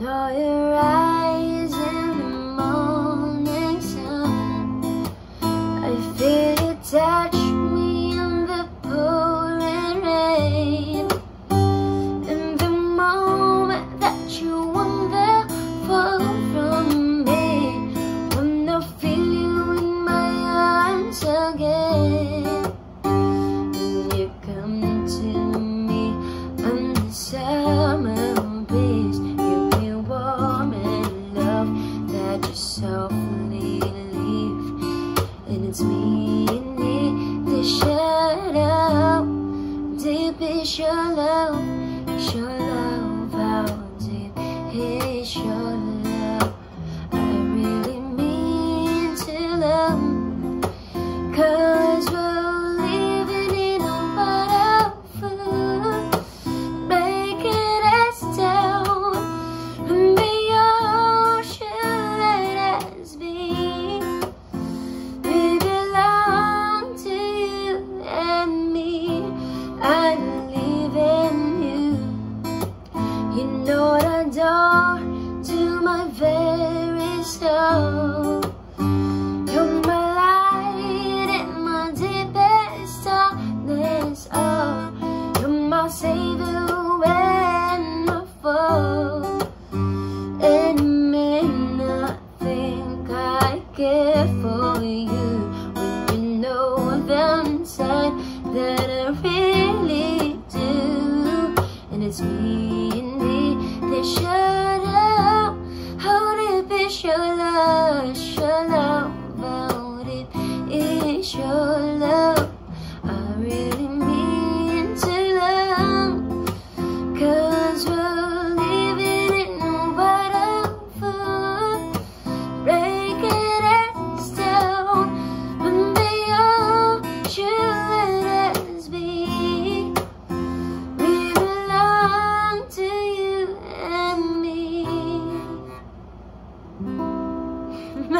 know you're right. holds me in it, the shadow, deep is your love. door to door to my very soul. You're my light in my deepest darkness. Oh, you're my savior.